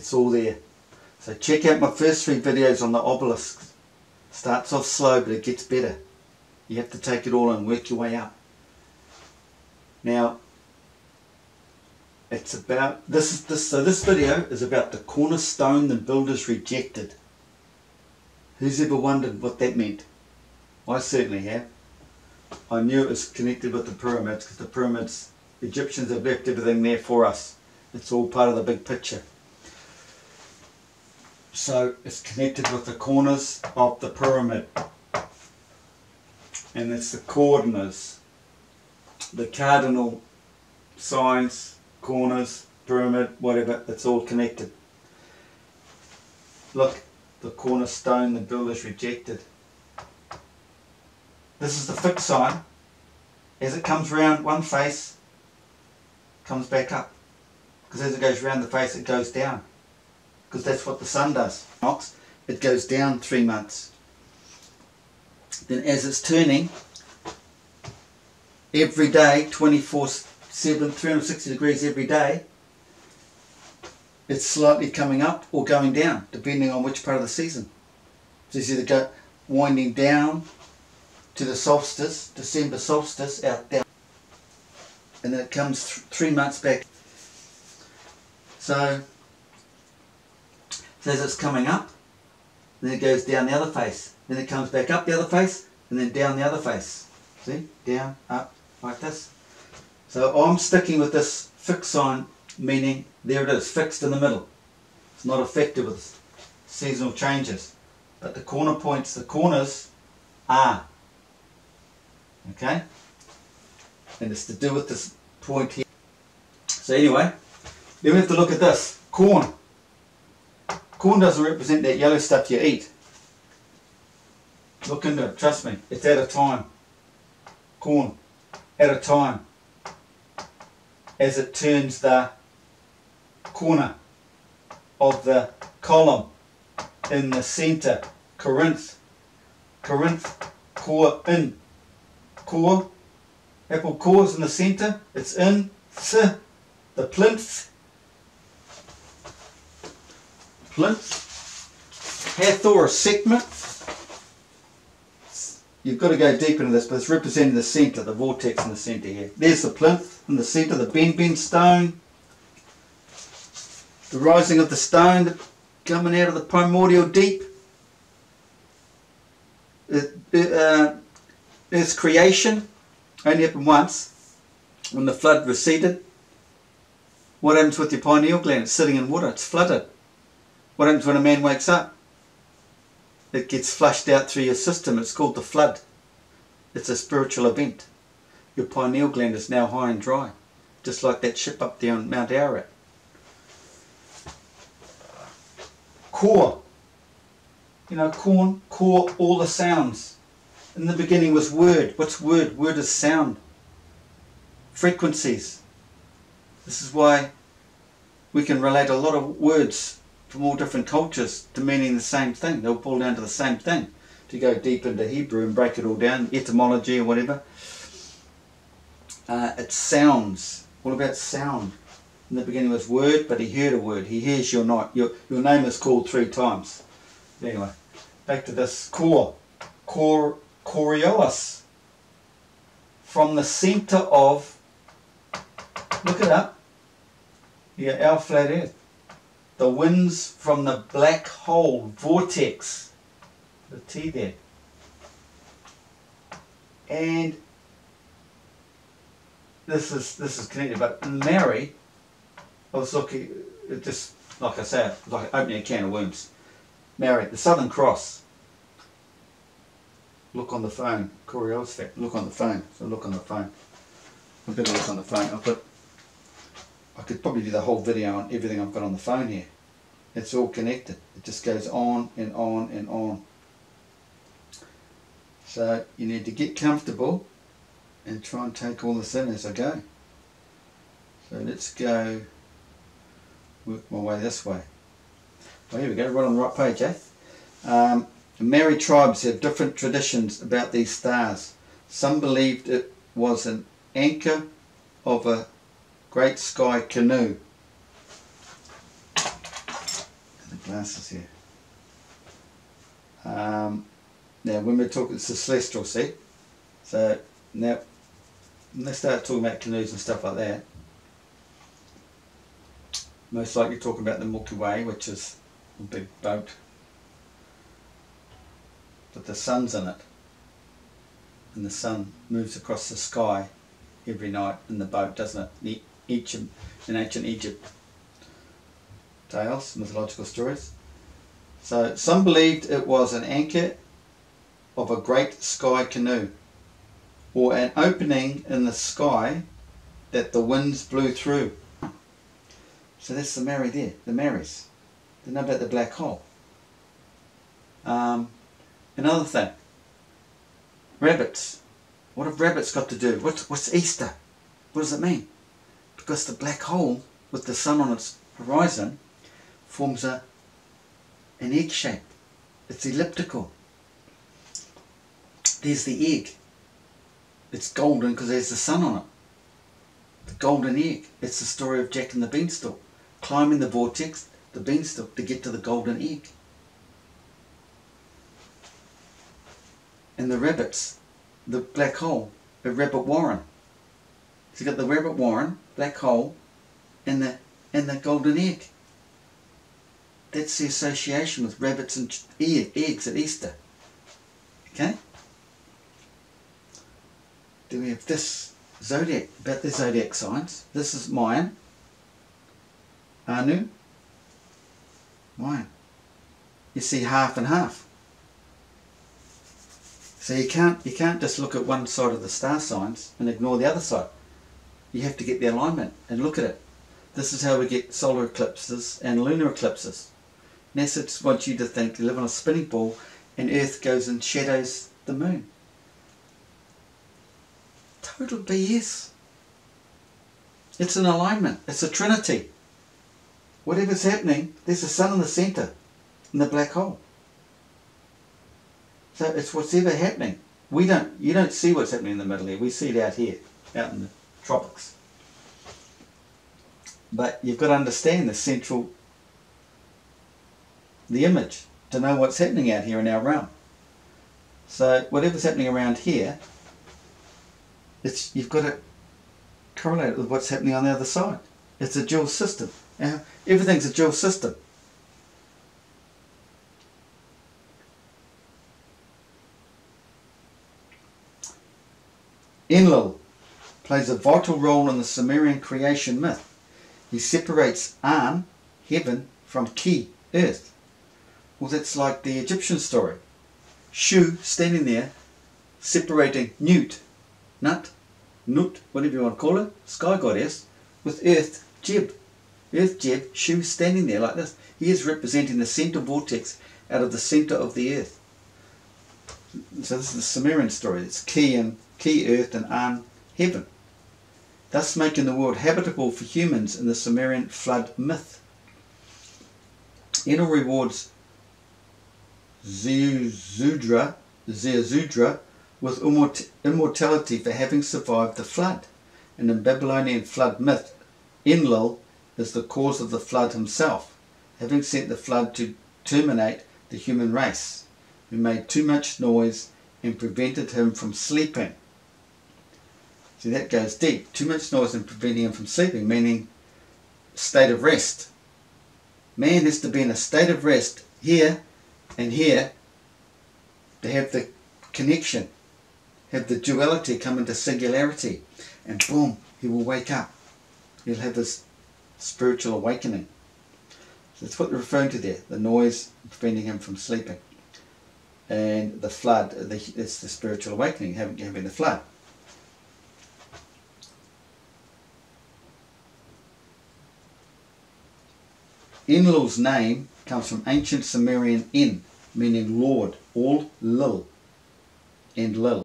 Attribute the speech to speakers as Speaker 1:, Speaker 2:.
Speaker 1: It's all there. So check out my first three videos on the obelisks. Starts off slow but it gets better. You have to take it all and work your way up. Now, it's about this is this so this video is about the cornerstone the builders rejected. Who's ever wondered what that meant? I certainly have. I knew it was connected with the pyramids because the pyramids, Egyptians have left everything there for us. It's all part of the big picture. So it's connected with the corners of the pyramid. And it's the coordinates, the cardinal signs, corners, pyramid, whatever, it's all connected. Look, the cornerstone the builders rejected. This is the fixed sign. As it comes round one face, comes back up. Because as it goes round the face, it goes down. Because that's what the sun does. It goes down three months. Then as it's turning, every day, 24 7, 360 degrees every day, it's slightly coming up or going down, depending on which part of the season. So you see the go winding down to the solstice, December solstice, out down. And then it comes th three months back. So, so as it's coming up, then it goes down the other face. Then it comes back up the other face, and then down the other face. See? Down, up, like this. So I'm sticking with this fixed sign, meaning there it is, fixed in the middle. It's not affected with seasonal changes. But the corner points, the corners are. Okay? And it's to do with this point here. So anyway, then we have to look at this. Corn. Corn doesn't represent that yellow stuff you eat. Look into it, trust me. It's at a time. Corn. At a time as it turns the corner of the column in the center. Corinth, Corinth, core in, core, apple cores in the center, it's in, th, the plinth, plinth, Hathor segment, You've got to go deep into this, but it's representing the centre, the vortex in the centre here. There's the plinth in the centre, the Ben Ben stone. The rising of the stone coming out of the primordial deep. It, it, uh, creation only happened once, when the flood receded. What happens with your pineal gland? It's sitting in water, it's flooded. What happens when a man wakes up? It gets flushed out through your system. It's called the flood. It's a spiritual event. Your pineal gland is now high and dry, just like that ship up there on Mount Ararat. Core. You know, corn, core, all the sounds. In the beginning was word. What's word? Word is sound. Frequencies. This is why we can relate a lot of words from all different cultures to meaning the same thing. They'll pull down to the same thing. To go deep into Hebrew and break it all down, etymology or whatever. Uh, it sounds, all about sound. In the beginning was word, but he heard a word. He hears your not. Your, your name is called three times. Anyway, back to this core. Core, Coriolis. From the centre of, look it up, got our flat earth the winds from the black hole vortex the T there. And this is this is connected but Mary oh, I was looking just like I said like opening a can of worms. Maori the Southern Cross. Look on the phone. Corey Osfat look on the phone. So look on the phone. I better look on the phone. I'll put I could probably do the whole video on everything I've got on the phone here. It's all connected. It just goes on and on and on. So you need to get comfortable and try and take all this in as I go. So let's go work my way this way. Well, here we go, right on the right page, eh? Um, Maori tribes have different traditions about these stars. Some believed it was an anchor of a great sky canoe. The glasses here. Um, now, when we're talking, it's the celestial, see? So, now, let's start talking about canoes and stuff like that. Most likely talking about the Milky Way, which is a big boat. But the sun's in it. And the sun moves across the sky every night in the boat, doesn't it? The ancient, in ancient Egypt tales, mythological stories. So some believed it was an anchor of a great sky canoe or an opening in the sky that the winds blew through. So that's the Maori there, the Maoris. They know about the black hole. Um, another thing, rabbits. What have rabbits got to do? What's, what's Easter? What does it mean? Because the black hole with the sun on its horizon forms a an egg shape. It's elliptical. There's the egg. It's golden because there's the sun on it. The golden egg. It's the story of Jack and the Beanstalk. Climbing the vortex, the beanstalk, to get to the golden egg. And the rabbits, the black hole, a rabbit warren. You've got the rabbit warren, black hole, and the and the golden egg. That's the association with rabbits and egg, eggs at Easter. Okay? Do we have this zodiac, about the zodiac signs? This is Mayan. Anu. Mayan. You see half and half. So you can't you can't just look at one side of the star signs and ignore the other side. You have to get the alignment and look at it. This is how we get solar eclipses and lunar eclipses. NASA wants you to think you live on a spinning ball and Earth goes and shadows the moon. Total BS. It's an alignment. It's a trinity. Whatever's happening, there's a sun in the centre in the black hole. So it's whatever happening. We don't, you don't see what's happening in the middle here. We see it out here, out in the tropics. But you've got to understand the central the image to know what's happening out here in our realm. So whatever's happening around here, it's you've got to correlate it with what's happening on the other side. It's a dual system. Now, everything's a dual system. Enlil plays a vital role in the Sumerian creation myth. He separates An, heaven, from Ki, earth. Well, that's like the Egyptian story. Shu standing there, separating Nut, Nut, Nut, whatever you want to call it, sky goddess, with Earth, Geb. Earth, Geb, Shu standing there like this. He is representing the centre vortex out of the centre of the Earth. So this is the Sumerian story. It's Ki and Ki Earth and An Heaven. Thus making the world habitable for humans in the Sumerian flood myth. Enlil rewards Ziusudra, Ziusudra with immortality for having survived the flood. And in Babylonian flood myth, Enlil is the cause of the flood himself, having sent the flood to terminate the human race, who made too much noise and prevented him from sleeping. See, that goes deep. Too much noise and preventing him from sleeping, meaning state of rest. Man has to be in a state of rest here and here they have the connection, have the duality come into singularity, and boom, he will wake up. He'll have this spiritual awakening. So that's what they're referring to there, the noise preventing him from sleeping. And the flood, the, it's the spiritual awakening, having, having the flood. Enlil's name comes from ancient Sumerian En, meaning Lord, all Lil, and Lil.